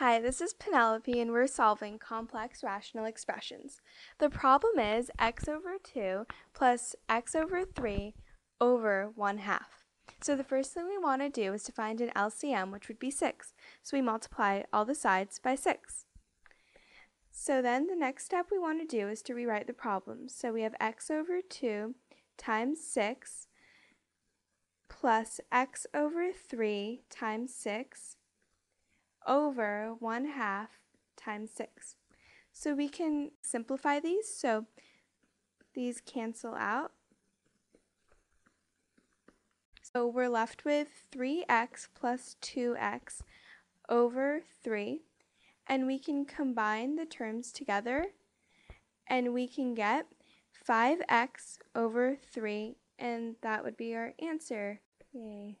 Hi, this is Penelope and we're solving complex rational expressions. The problem is x over 2 plus x over 3 over 1 half. So the first thing we want to do is to find an LCM, which would be 6. So we multiply all the sides by 6. So then the next step we want to do is to rewrite the problem. So we have x over 2 times 6 plus x over 3 times 6 over 1 half times 6. So we can simplify these. So these cancel out. So we're left with 3x plus 2x over 3. And we can combine the terms together and we can get 5x over 3 and that would be our answer. Yay.